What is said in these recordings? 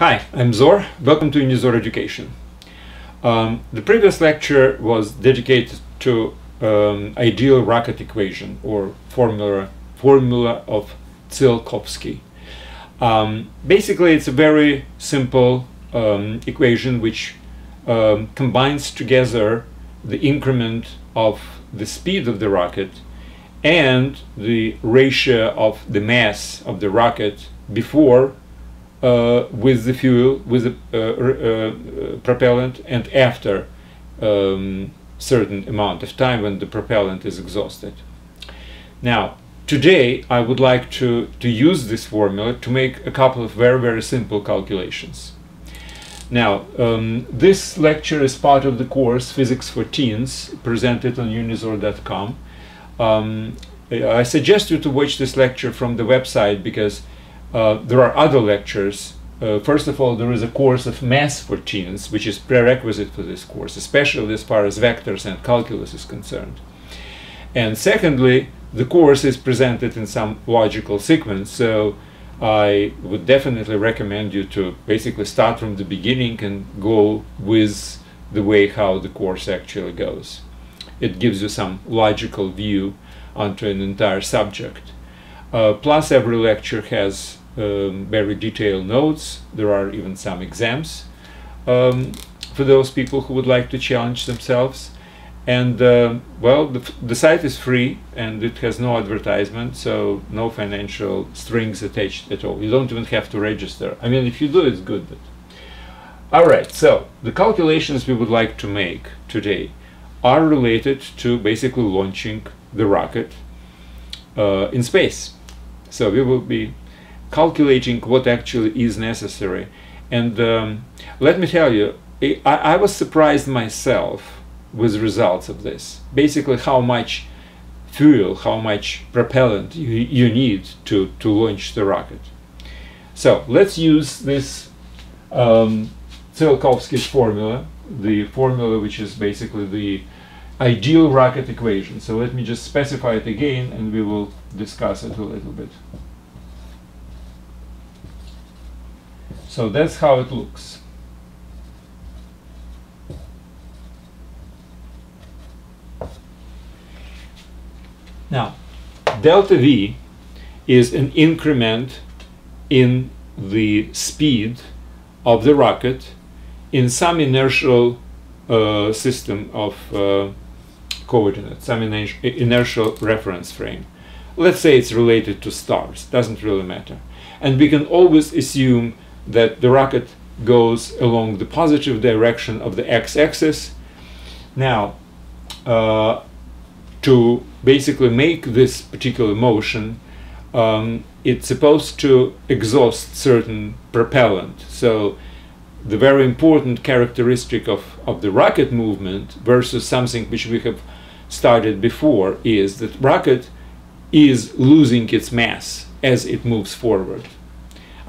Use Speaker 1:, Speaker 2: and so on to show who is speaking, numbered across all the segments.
Speaker 1: Hi, I'm Zor. Welcome to Unizor Education. Um, the previous lecture was dedicated to um, ideal rocket equation or formula formula of Tsiolkovsky. Um, basically, it's a very simple um, equation which um, combines together the increment of the speed of the rocket and the ratio of the mass of the rocket before with the fuel, with the uh, uh, propellant, and after um, certain amount of time when the propellant is exhausted. Now, today I would like to, to use this formula to make a couple of very, very simple calculations. Now, um, this lecture is part of the course Physics for Teens, presented on unizor.com. Um, I suggest you to watch this lecture from the website because uh, there are other lectures. Uh, first of all, there is a course of math for teens, which is prerequisite for this course, especially as far as vectors and calculus is concerned. And secondly, the course is presented in some logical sequence, so I would definitely recommend you to basically start from the beginning and go with the way how the course actually goes. It gives you some logical view onto an entire subject. Uh, plus, every lecture has um, very detailed notes. There are even some exams um, for those people who would like to challenge themselves. And uh, well, the, the site is free and it has no advertisement, so no financial strings attached at all. You don't even have to register. I mean, if you do, it's good. But all right, so the calculations we would like to make today are related to basically launching the rocket uh, in space. So we will be calculating what actually is necessary. And um, let me tell you, I, I, was surprised myself with results of this. Basically, how much fuel, how much propellant you, you need to, to launch the rocket. So let's use this um, Tsiolkovsky formula, the formula which is basically the ideal rocket equation. So let me just specify it again and we will discuss it a little bit. So that's how it looks. Now, delta V is an increment in the speed of the rocket in some inertial uh, system of uh, coordinates, some inertial reference frame. Let's say it's related to stars, doesn't really matter. And we can always assume that the rocket goes along the positive direction of the x-axis. Now, uh, to basically make this particular motion, um, it's supposed to exhaust certain propellant. So the very important characteristic of, of the rocket movement versus something which we have started before is that rocket is losing its mass as it moves forward.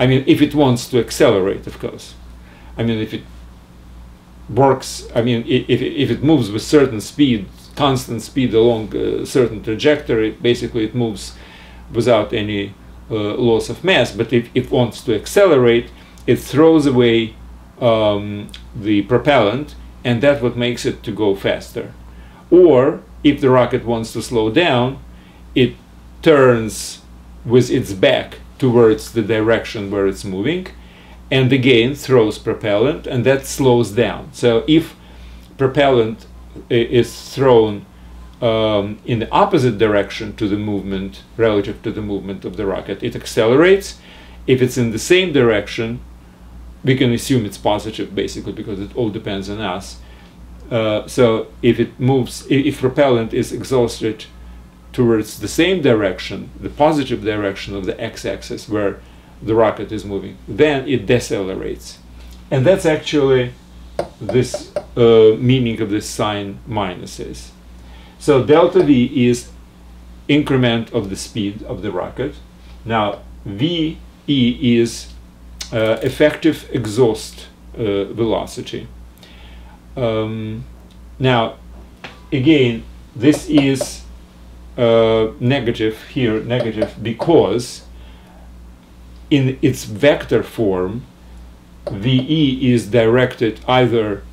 Speaker 1: I mean, if it wants to accelerate, of course. I mean, if it works, I mean, if, if it moves with certain speed, constant speed along a certain trajectory, basically it moves without any uh, loss of mass. But if it wants to accelerate, it throws away um, the propellant, and that's what makes it to go faster. Or if the rocket wants to slow down, it turns with its back towards the direction where it's moving and again throws propellant and that slows down. So if propellant is thrown um, in the opposite direction to the movement relative to the movement of the rocket, it accelerates. If it's in the same direction, we can assume it's positive basically because it all depends on us. Uh, so if it moves, if propellant is exhausted towards the same direction, the positive direction of the x-axis where the rocket is moving, then it decelerates. And that's actually this uh, meaning of this sign minuses. So delta V is increment of the speed of the rocket. Now VE is uh, effective exhaust uh, velocity. Um, now again, this is uh, negative here, negative, because in its vector form, VE is directed either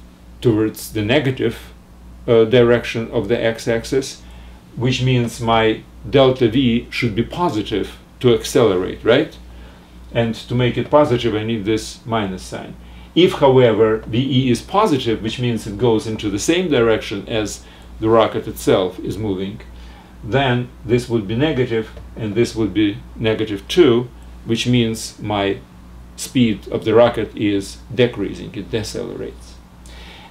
Speaker 1: towards the negative uh, direction of the x-axis, which means my delta V should be positive to accelerate, right? And to make it positive, I need this minus sign. If, however, the E is positive, which means it goes into the same direction as the rocket itself is moving, then this would be negative and this would be negative 2, which means my speed of the rocket is decreasing, it decelerates.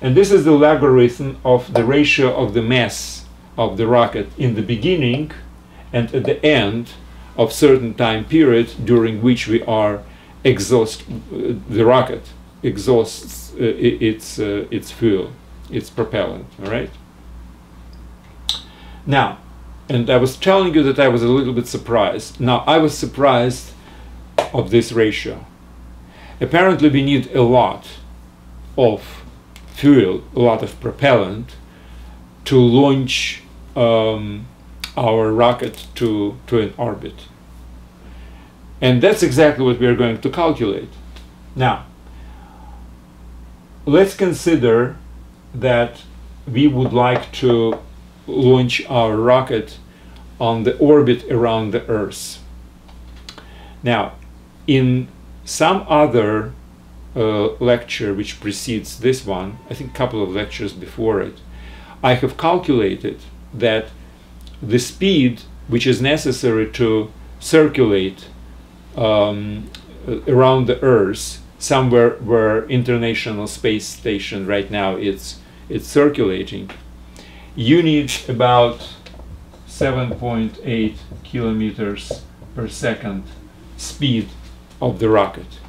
Speaker 1: And this is the logarithm of the ratio of the mass of the rocket in the beginning and at the end of certain time period during which we are exhaust uh, the rocket exhausts uh, its uh, its fuel its propellant all right now and I was telling you that I was a little bit surprised now I was surprised of this ratio apparently we need a lot of fuel a lot of propellant to launch um, our rocket to, to an orbit. And that's exactly what we are going to calculate. Now, let's consider that we would like to launch our rocket on the orbit around the Earth. Now, in some other uh, lecture which precedes this one, I think a couple of lectures before it, I have calculated that the speed which is necessary to circulate um, around the Earth, somewhere where International Space Station right now it's it's circulating, you need about 7.8 kilometers per second speed of the rocket.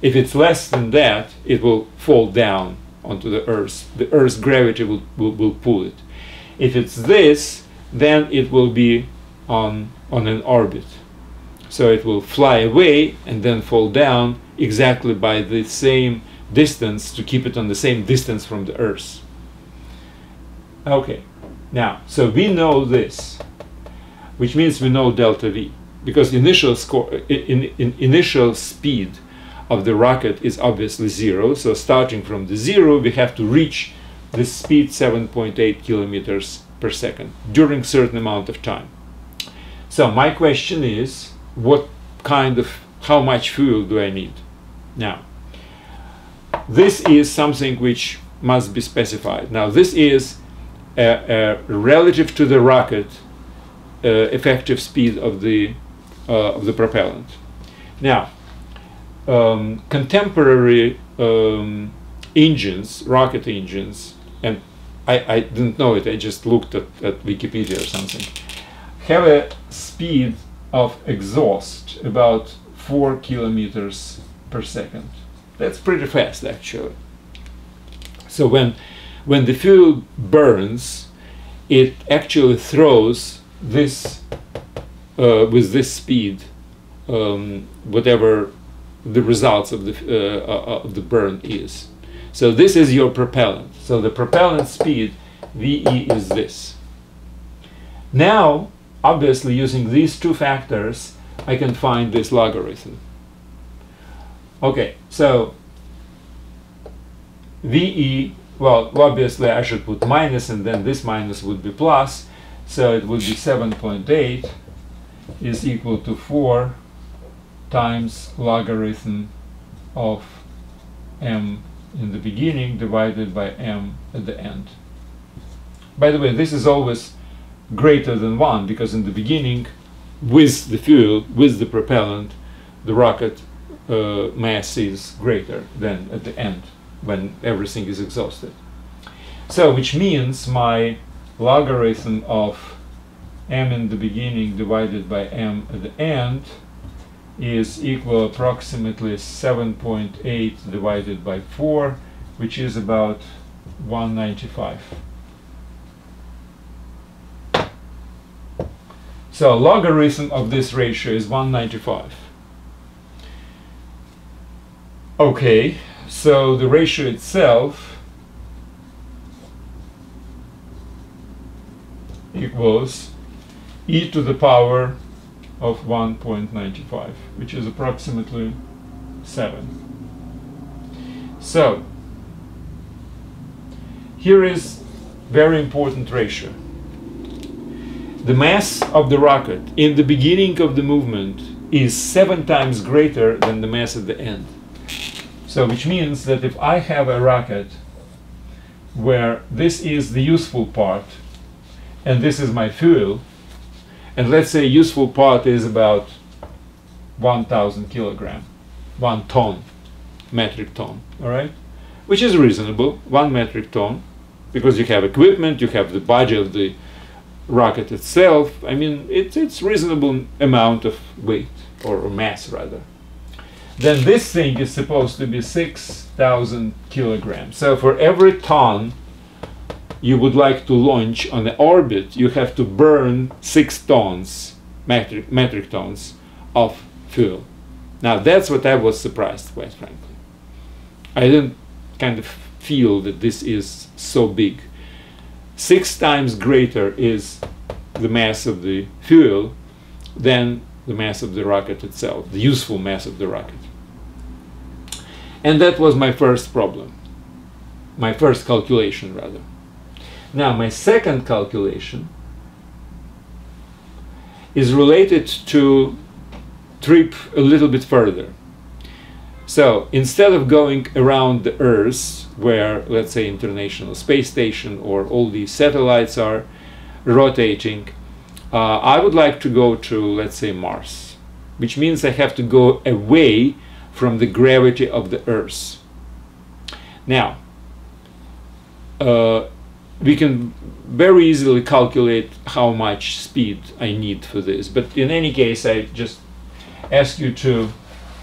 Speaker 1: If it's less than that, it will fall down onto the Earth. The Earth's gravity will, will, will pull it. If it's this, then it will be on, on an orbit. So it will fly away and then fall down exactly by the same distance to keep it on the same distance from the Earth. Okay, now, so we know this, which means we know delta V, because initial, score, in, in, initial speed of the rocket is obviously zero, so starting from the zero, we have to reach the speed 7.8 kilometers per second during certain amount of time. So my question is, what kind of, how much fuel do I need? Now, this is something which must be specified. Now, this is relative to the rocket uh, effective speed of the uh, of the propellant. Now, um, contemporary um, engines, rocket engines, and I, I didn't know it, I just looked at, at Wikipedia or something, have a speed of exhaust about 4 kilometers per second. That's pretty fast actually. So when, when the fuel burns, it actually throws this, uh, with this speed, um, whatever the results of the, uh, uh, of the burn is. So this is your propellant. So the propellant speed, VE, is this. Now, obviously, using these two factors, I can find this logarithm. Okay, so VE, well, obviously I should put minus and then this minus would be plus, so it would be 7.8 is equal to 4 times logarithm of m in the beginning divided by m at the end. By the way, this is always greater than 1 because in the beginning, with the fuel, with the propellant, the rocket uh, mass is greater than at the end when everything is exhausted. So, which means my logarithm of m in the beginning divided by m at the end is equal approximately 7.8 divided by 4, which is about 195. So logarithm of this ratio is 195. Okay, so the ratio itself equals e to the power of 1.95, which is approximately 7. So, here is very important ratio. The mass of the rocket in the beginning of the movement is seven times greater than the mass at the end. So, which means that if I have a rocket where this is the useful part and this is my fuel, and let's say useful part is about 1000 kilogram, one ton, metric ton, all right? Which is reasonable, one metric ton, because you have equipment, you have the body of the rocket itself. I mean, it's it's reasonable amount of weight or mass rather. Then this thing is supposed to be 6,000 kilograms. So for every ton you would like to launch on the orbit, you have to burn six tons, metric, metric tons of fuel. Now that's what I was surprised, quite frankly. I didn't kind of feel that this is so big. Six times greater is the mass of the fuel than the mass of the rocket itself, the useful mass of the rocket. And that was my first problem, my first calculation rather. Now my second calculation is related to trip a little bit further. So instead of going around the Earth, where let's say International Space Station or all these satellites are rotating, uh, I would like to go to let's say Mars, which means I have to go away from the gravity of the Earth. Now, uh, we can very easily calculate how much speed I need for this, but in any case, I just ask you to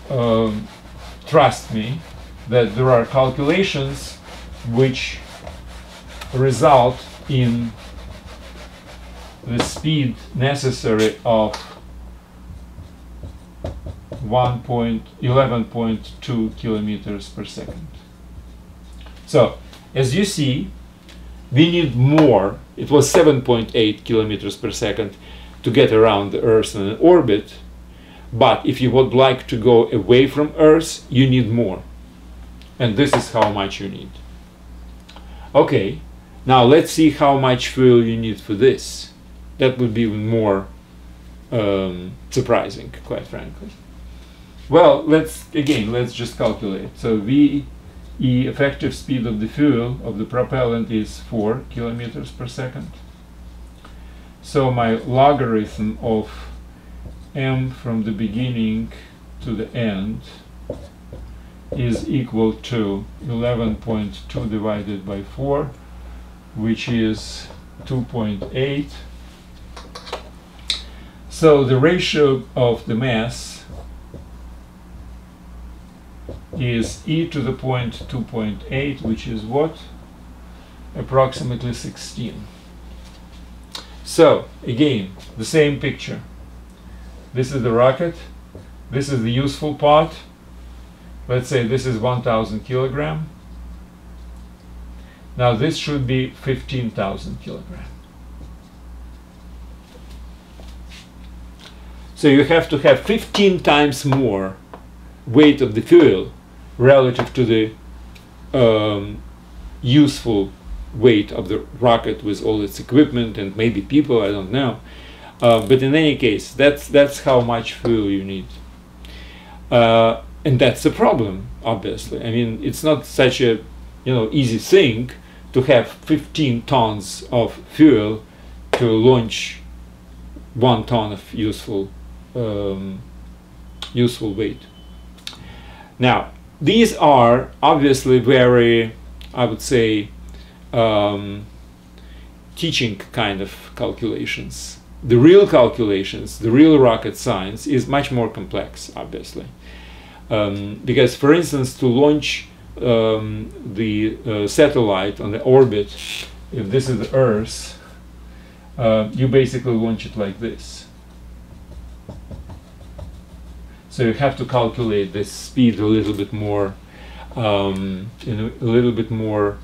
Speaker 1: um, trust me that there are calculations which result in the speed necessary of 1.11.2 kilometers per second. So, as you see, we need more. It was 7.8 kilometers per second to get around the Earth in an orbit, but if you would like to go away from Earth, you need more. And this is how much you need. Okay, now let's see how much fuel you need for this. That would be even more um, surprising, quite frankly. Well, let's again, let's just calculate. So V E effective speed of the fuel of the propellant is 4 kilometers per second. So my logarithm of m from the beginning to the end is equal to 11.2 divided by 4 which is 2.8 so the ratio of the mass is e to the point 2.8 which is what approximately 16 so again the same picture this is the rocket. This is the useful part. Let's say this is 1000 kilogram. Now this should be 15,000 kilogram. So you have to have 15 times more weight of the fuel relative to the um, useful weight of the rocket with all its equipment and maybe people, I don't know. Uh, but in any case, that's that's how much fuel you need, uh, and that's the problem. Obviously, I mean it's not such a you know easy thing to have 15 tons of fuel to launch one ton of useful um, useful weight. Now these are obviously very, I would say, um, teaching kind of calculations the real calculations, the real rocket science is much more complex, obviously. Um, because, for instance, to launch um, the uh, satellite on the orbit, if this is the Earth, uh, you basically launch it like this. So you have to calculate the speed a little bit more, um, in a, a, little bit more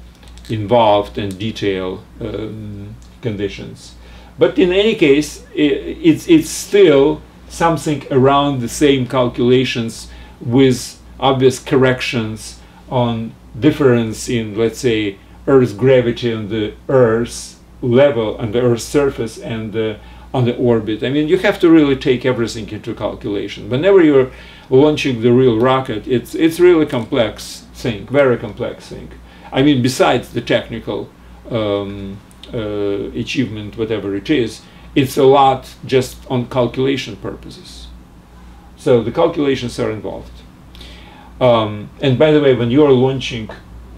Speaker 1: involved and detailed um, conditions. But in any case, it's, it's still something around the same calculations with obvious corrections on difference in, let's say, Earth's gravity on the Earth's level, on the Earth's surface, and uh, on the orbit. I mean, you have to really take everything into calculation. Whenever you're launching the real rocket, it's it's really complex thing, very complex thing. I mean, besides the technical um, uh, achievement, whatever it is, it's a lot just on calculation purposes. So the calculations are involved. Um, and by the way, when you are launching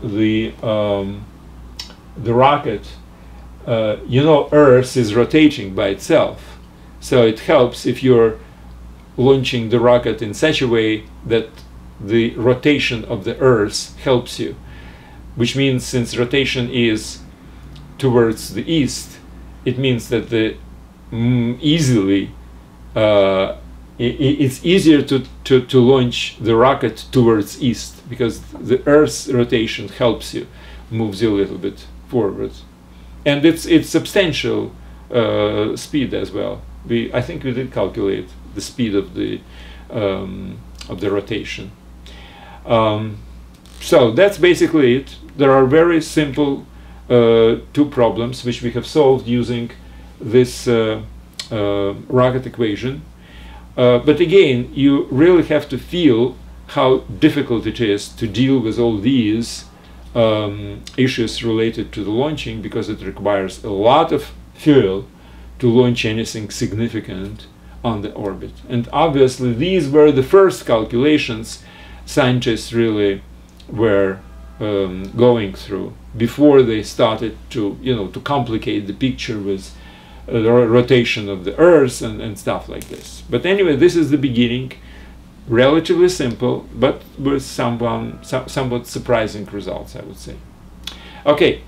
Speaker 1: the um, the rocket, uh, you know Earth is rotating by itself, so it helps if you're launching the rocket in such a way that the rotation of the Earth helps you, which means since rotation is towards the east, it means that the mm, easily uh, it's easier to, to, to launch the rocket towards east because the Earth's rotation helps you, moves you a little bit forward, and it's it's substantial uh, speed as well. We I think we did calculate the speed of the um, of the rotation. Um, so that's basically it. There are very simple uh, two problems which we have solved using this uh, uh, rocket equation. Uh, but again, you really have to feel how difficult it is to deal with all these um, issues related to the launching because it requires a lot of fuel to launch anything significant on the orbit. And obviously, these were the first calculations scientists really were um, going through before they started to, you know, to complicate the picture with uh, the rotation of the Earth and, and stuff like this. But anyway, this is the beginning relatively simple, but with someone, some, somewhat surprising results, I would say. Okay,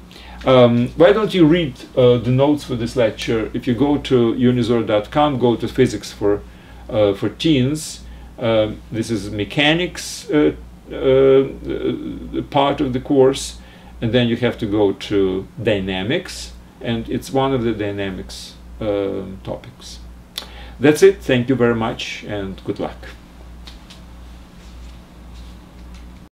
Speaker 1: um, why don't you read uh, the notes for this lecture? If you go to unizor.com, go to physics for, uh, for teens. Uh, this is mechanics uh, uh, part of the course, and then you have to go to dynamics, and it's one of the dynamics um, topics. That's it. Thank you very much, and good luck.